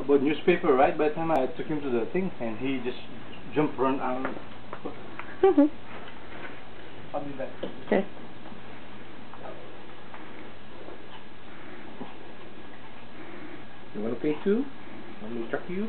About newspaper, right? By the time I took him to the thing, and he just jumped run out. Mhm. I'll be back. Okay. You want to pay too? Let me to you?